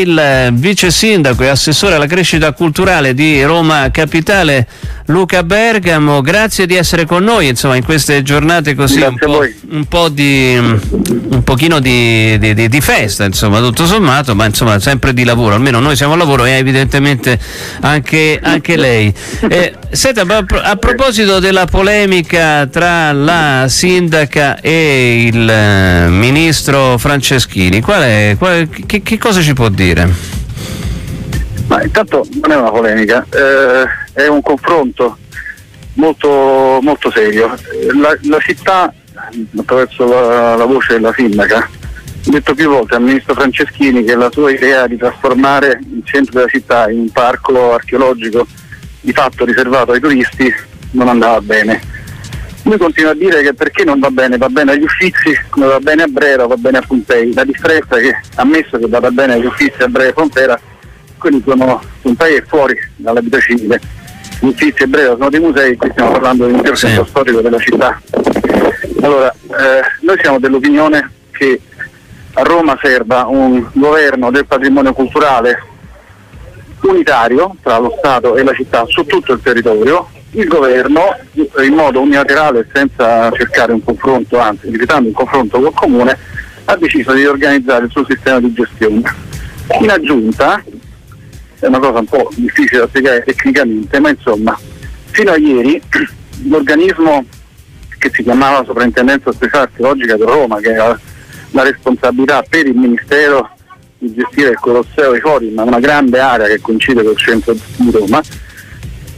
il vice sindaco e assessore alla crescita culturale di Roma Capitale, Luca Bergamo. Grazie di essere con noi insomma, in queste giornate così un po', un po', di un pochino di, di, di, di, festa, insomma, tutto sommato, ma insomma sempre di lavoro. Almeno noi siamo al lavoro e evidentemente anche, anche lei. Eh, senta, a proposito della polemica tra la sindaca e il eh, ministro Franceschini, qual è, qual, che, che, cosa ci può dire? Ma intanto non è una polemica, eh, è un confronto molto, molto serio. La, la città, attraverso la, la, voce della sindaca, ha detto più volte al ministro Franceschini che la sua idea di trasformare il centro della città in un parco archeologico di fatto riservato ai turisti non andava bene lui continua a dire che perché non va bene, va bene agli uffizi, come va bene a Brera, va bene a Pompei. La differenza è che ammesso che vada bene agli uffizi a Brera e Pompera, quelli sono Pompei è fuori dalla vita civile. Gli uffizi e Brera sono dei musei, qui stiamo parlando di un intero centro storico della città. Allora, eh, noi siamo dell'opinione che a Roma serva un governo del patrimonio culturale unitario tra lo Stato e la città su tutto il territorio il governo in modo unilaterale senza cercare un confronto, anzi evitando un confronto col comune, ha deciso di organizzare il suo sistema di gestione. In aggiunta, è una cosa un po' difficile da spiegare tecnicamente, ma insomma, fino a ieri l'organismo che si chiamava Soprintendenza Speciale Archeologica di Roma, che ha la responsabilità per il Ministero di gestire il Colosseo dei Fori, ma una grande area che coincide col centro di Roma,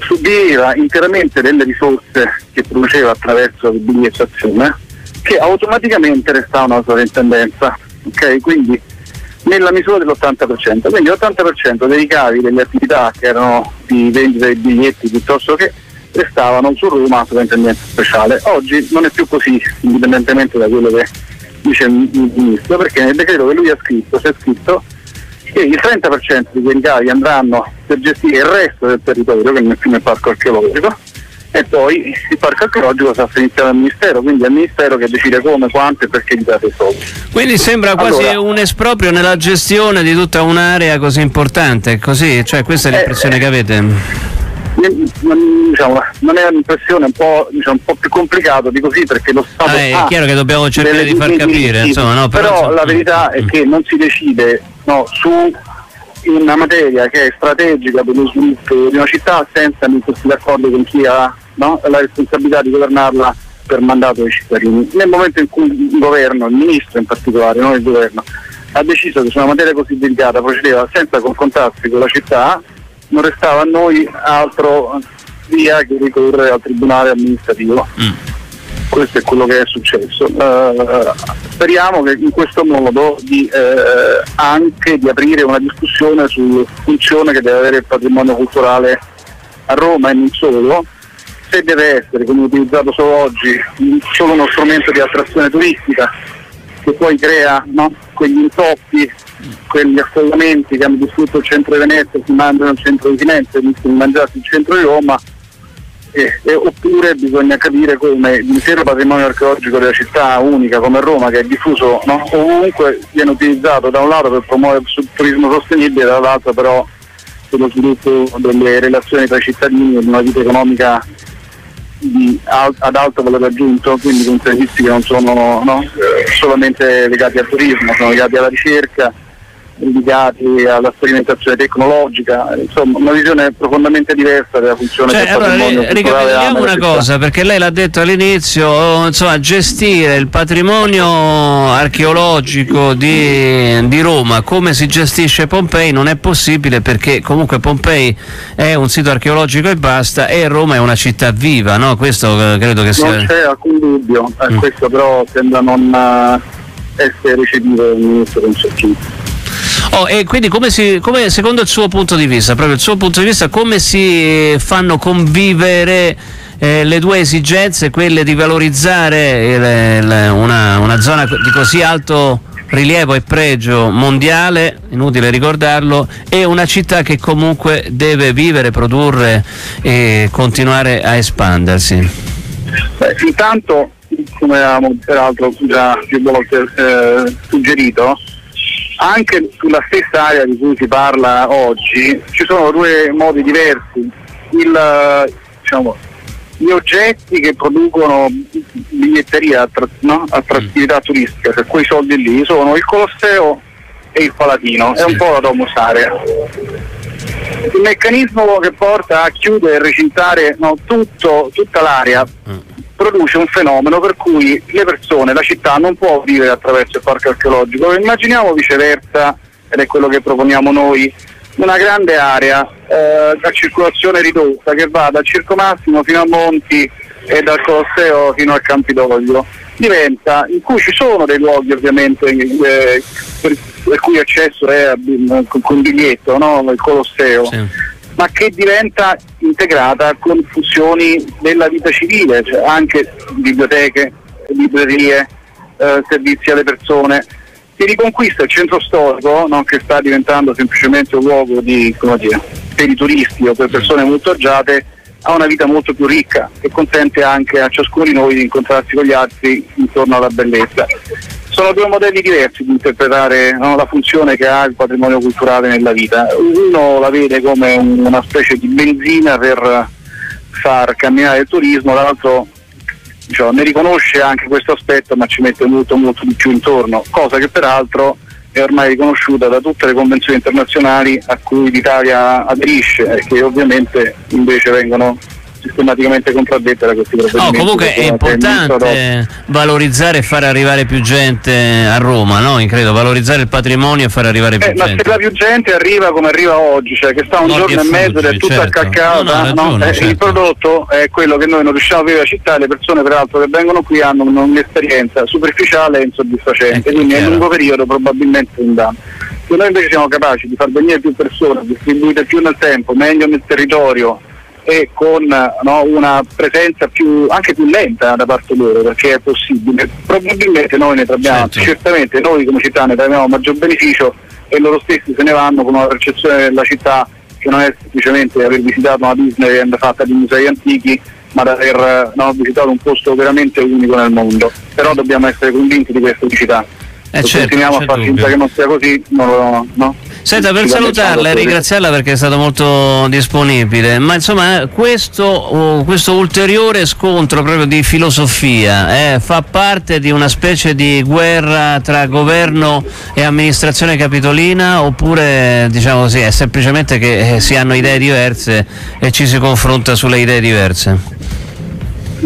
subiva interamente delle risorse che produceva attraverso la bigliettazione che automaticamente restavano alla sovrintendenza. Okay? Quindi nella misura dell'80%, quindi l'80% dei ricavi delle attività che erano di vendita dei biglietti piuttosto che restavano su Roma sovrintendenza speciale. Oggi non è più così, indipendentemente da quello che dice il ministro, perché nel decreto che lui ha scritto c'è scritto che il 30% di quei ricavi andranno per gestire il resto del territorio, che è il parco archeologico, e poi il parco archeologico sarà iniziato al Ministero, quindi è il Ministero che decide come, quanto e perché gli date i soldi. Quindi sembra quasi allora, un esproprio nella gestione di tutta un'area così importante, così? Cioè questa è l'impressione eh, che avete? Diciamo, non è un'impressione un po', diciamo, un po', più complicato di così perché lo Stato ah, è chiaro che dobbiamo cercare di far capire insomma, no, però, però la verità è mm. che non si decide no, su una materia che è strategica per lo sviluppo di una città senza mettersi d'accordo con chi ha no, la responsabilità di governarla per mandato dei cittadini. Nel momento in cui il governo, il ministro in particolare, non il governo, ha deciso che su una materia così delicata procedeva senza confrontarsi con la città, non restava a noi altro via che ricorrere al tribunale amministrativo. Mm. Questo è quello che è successo. Uh, speriamo che in questo modo di, uh, anche di aprire una discussione sulla funzione che deve avere il patrimonio culturale a Roma e non solo, se deve essere, come utilizzato solo oggi, solo uno strumento di attrazione turistica che poi crea no, quegli intoppi quegli affollamenti che hanno distrutto il centro di Venezia si mangiano il centro di Firenze, di mangiarsi il centro di Roma, eh, eh, oppure bisogna capire come l'intero patrimonio archeologico della città unica come Roma, che è diffuso no? ovunque, viene utilizzato da un lato per promuovere il turismo sostenibile, dall'altro però per lo sviluppo delle relazioni tra i cittadini e una vita economica di, ad alto valore aggiunto, quindi con servizi che non sono no? solamente legati al turismo, sono legati alla ricerca dedicati alla sperimentazione tecnologica, insomma una visione profondamente diversa della funzione cioè, del allora, patrimonio ricapitoliamo una cosa, perché lei l'ha detto all'inizio, insomma gestire il patrimonio archeologico di, di, Roma come si gestisce Pompei non è possibile perché comunque Pompei è un sito archeologico e basta e Roma è una città viva, no? Questo eh, credo che sia... Non c'è alcun dubbio, eh, mm. questo però sembra non eh, essere recepito il ministro Consottino. Oh, e quindi come si, come, secondo il suo punto di vista, proprio il suo punto di vista, come si fanno convivere eh, le due esigenze, quelle di valorizzare il, il, una, una zona di così alto rilievo e pregio mondiale, inutile ricordarlo, e una città che comunque deve vivere, produrre e continuare a espandersi? Beh, intanto, come avevamo peraltro già più volte eh, suggerito, anche sulla stessa area di cui si parla oggi ci sono due modi diversi. Il, diciamo, gli oggetti che producono biglietteria, attra- no? attrattività mm. turistica, cioè quei soldi lì, sono il Colosseo e il Palatino, sì. è un po' la domus area. Il meccanismo che porta a chiudere e recintare no, tutto, tutta l'area mm. Produce un fenomeno per cui le persone, la città non può vivere attraverso il parco archeologico. Immaginiamo viceversa, ed è quello che proponiamo noi, una grande area eh, a circolazione ridotta che va dal Circo Massimo fino a Monti e dal Colosseo fino al Campidoglio. Diventa, in cui ci sono dei luoghi ovviamente eh, per, per, cui accesso è con, con biglietto, no? il Colosseo, sì. Ma che diventa integrata con funzioni della vita civile, cioè anche biblioteche, librerie, eh, servizi alle persone si riconquista il centro storico, non che sta diventando semplicemente un luogo di, dire, per i turisti o per persone molto agiate, ha una vita molto più ricca e consente anche a ciascuno di noi di incontrarsi con gli altri intorno alla bellezza. Sono due modelli diversi di interpretare no, la funzione che ha il patrimonio culturale nella vita. Uno la vede come una specie di benzina per far camminare il turismo, l'altro diciamo, ne riconosce anche questo aspetto ma ci mette molto molto di più intorno, cosa che peraltro è ormai riconosciuta da tutte le convenzioni internazionali a cui l'Italia aderisce e che ovviamente invece vengono sistematicamente contraddette da questi provvedimenti. No, comunque è importante valorizzare e fare arrivare più gente a Roma, no? credo, valorizzare il patrimonio e fare arrivare più eh, gente. Ma se la più gente arriva come arriva oggi, cioè che sta un Morti giorno e mezzo ed è tutta certo. accalcata, no, no, ragione, eh, certo. il prodotto è quello che noi non riusciamo a vedere a città, le persone peraltro che vengono qui hanno un'esperienza superficiale e insoddisfacente, ecco, quindi nel lungo periodo probabilmente un danno. Se noi invece siamo capaci di far venire più persone, distribuite più nel tempo, meglio nel territorio, e con no, una presenza più, anche più lenta da parte loro perché è possibile. Probabilmente noi ne trabbiamo, certo. certamente noi come città ne trabbiamo maggior beneficio e loro stessi se ne vanno con una percezione della città che non è semplicemente aver visitato una Disneyland fatta di musei antichi ma di aver no, visitato un posto veramente unico nel mondo. Però dobbiamo essere convinti di questa unicità. Eh certo, continuiamo a far finta che non sia così, non lo, no? Senta, per salutarla e ringraziarla perché è stato molto disponibile, ma insomma questo, uh, questo ulteriore scontro proprio di filosofia eh, fa parte di una specie di guerra tra governo e amministrazione capitolina oppure diciamo così, è semplicemente che eh, si hanno idee diverse e ci si confronta sulle idee diverse?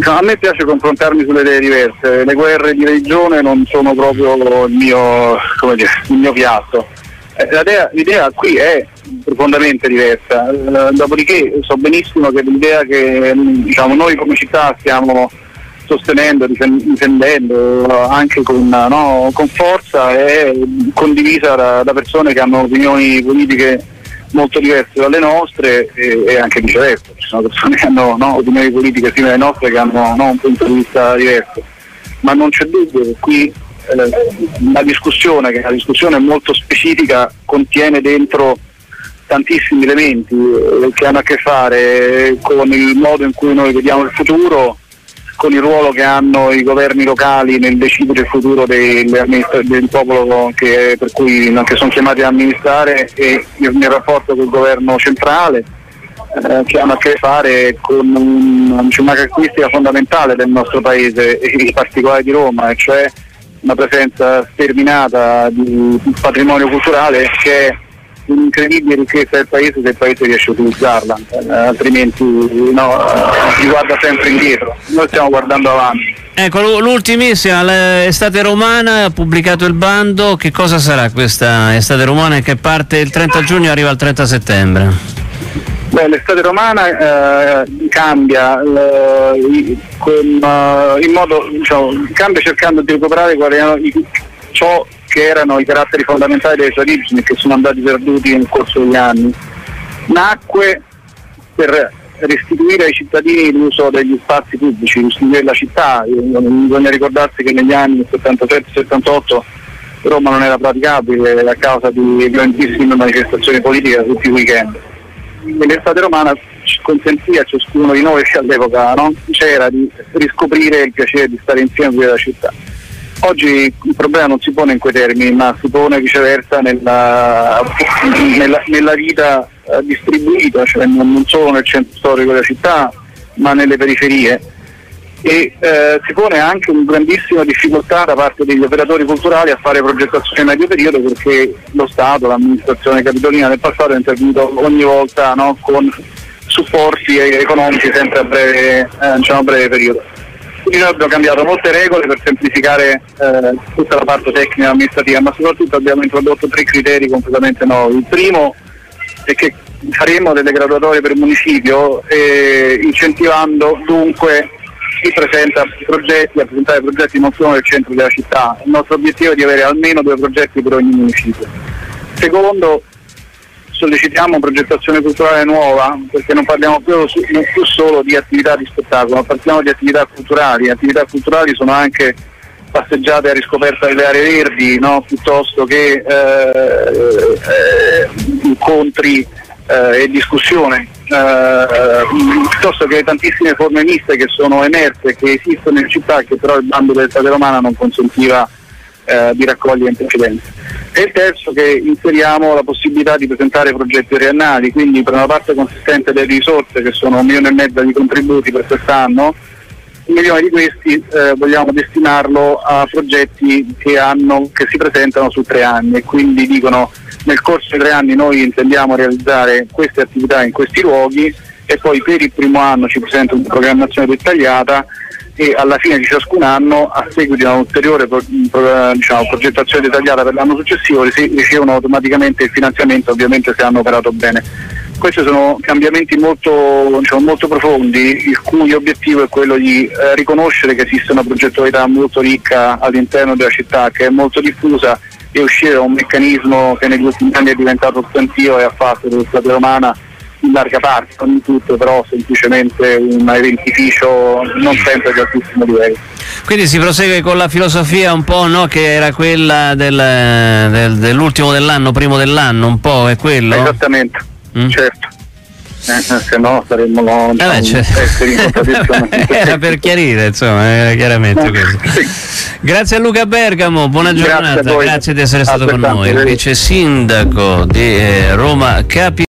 a me piace confrontarmi sulle idee diverse, le guerre di religione non sono proprio il mio, dire, il mio piatto eh, l'idea, l'idea, qui è profondamente diversa, eh, dopodiché so benissimo che l'idea che diciamo, noi come città stiamo sostenendo, difendendo anche con, no, con forza è condivisa da, da, persone che hanno opinioni politiche molto diverse dalle nostre e, e anche viceversa, ci sono persone che hanno no, opinioni politiche simili alle nostre che hanno no, un punto di vista diverso, ma non c'è dubbio che qui la discussione, che è una discussione molto specifica, contiene dentro tantissimi elementi eh, che hanno a che fare con il modo in cui noi vediamo il futuro, con il ruolo che hanno i governi locali nel decidere il futuro del, del popolo che, per cui che sono chiamati ad amministrare e nel rapporto con il governo centrale. Eh, che hanno a che fare con un, una caratteristica fondamentale del nostro paese, in particolare di Roma, cioè una presenza sterminata di, di patrimonio culturale che è un'incredibile ricchezza del paese se il paese riesce a utilizzarla, eh, altrimenti no, si guarda sempre indietro, noi stiamo guardando avanti. Ecco, l'ultimissima, l'estate romana ha pubblicato il bando, che cosa sarà questa estate romana che parte il 30 giugno e arriva il 30 settembre? Beh, l'estate romana eh, cambia, eh, uh, in modo, diciamo, cambia cercando di recuperare i, ciò che erano i caratteri fondamentali delle sue origini che sono andati perduti nel corso degli anni. Nacque per restituire ai cittadini l'uso degli spazi pubblici, restituire la città. Bisogna ricordarsi che negli anni 77-78 Roma non era praticabile a causa di violentissime manifestazioni politiche tutti i weekend l'estate romana ci consentì a ciascuno di noi che all'epoca no? c'era di riscoprire il piacere di stare insieme qui alla città. oggi il problema non si pone in quei termini, ma si pone viceversa nella, nella, nella vita eh, distribuita, cioè non, non solo nel centro storico della città, ma nelle periferie e eh, si pone anche una grandissima difficoltà da parte degli operatori culturali a fare progettazione a medio periodo perché lo Stato, l'amministrazione capitolina nel passato è intervenuto ogni volta no, con supporti economici sempre a breve, eh, diciamo a breve periodo. Quindi noi abbiamo cambiato molte regole per semplificare eh, tutta la parte tecnica e amministrativa, ma soprattutto abbiamo introdotto tre criteri completamente nuovi. Il primo è che faremo delle graduatorie per municipio eh, incentivando dunque chi presenta progetti, a presentare progetti non solo nel centro della città. Il nostro obiettivo è di avere almeno due progetti per ogni municipio. Secondo, sollecitiamo progettazione culturale nuova perché non parliamo più, più solo di attività di spettacolo, ma parliamo di attività culturali. Attività culturali sono anche passeggiate a riscoperta delle aree verdi no? piuttosto che eh, eh, incontri eh, e discussione, eh, piuttosto che le tantissime forme miste che sono emerse, che esistono in città, che però il bando del State Romana non consentiva eh, di raccogliere in precedenza. E il terzo che inseriamo la possibilità di presentare progetti triennali, quindi per una parte consistente delle risorse, che sono un milione e mezzo di contributi per quest'anno, un milione di questi eh, vogliamo destinarlo a progetti che, hanno, che si presentano su tre anni e quindi dicono nel corso dei tre anni noi intendiamo realizzare queste attività in questi luoghi e poi per il primo anno ci presenta una programmazione dettagliata e alla fine di ciascun anno, a seguito di un'ulteriore diciamo, progettazione dettagliata per l'anno successivo, si ricevono automaticamente il finanziamento, ovviamente se hanno operato bene. Questi sono cambiamenti molto, diciamo, molto profondi, il cui obiettivo è quello di eh, riconoscere che esiste una progettualità molto ricca all'interno della città, che è molto diffusa e uscire da un meccanismo che negli ultimi anni è diventato stantio e ha fatto dello Stato romana in larga parte, non in tutto, però semplicemente un eventificio non sempre di altissimo livello. Quindi si prosegue con la filosofia un po' no, che era quella del, del, dell'ultimo dell'anno, primo dell'anno, un po' è quello? Esattamente, mm? certo. Eh, se no saremmo no, eh beh, cioè... era per chiarire insomma era chiaramente questo. Sì. grazie a Luca Bergamo buona giornata. grazie, grazie di essere stato con noi. vice sindaco di eh, Roma Capitale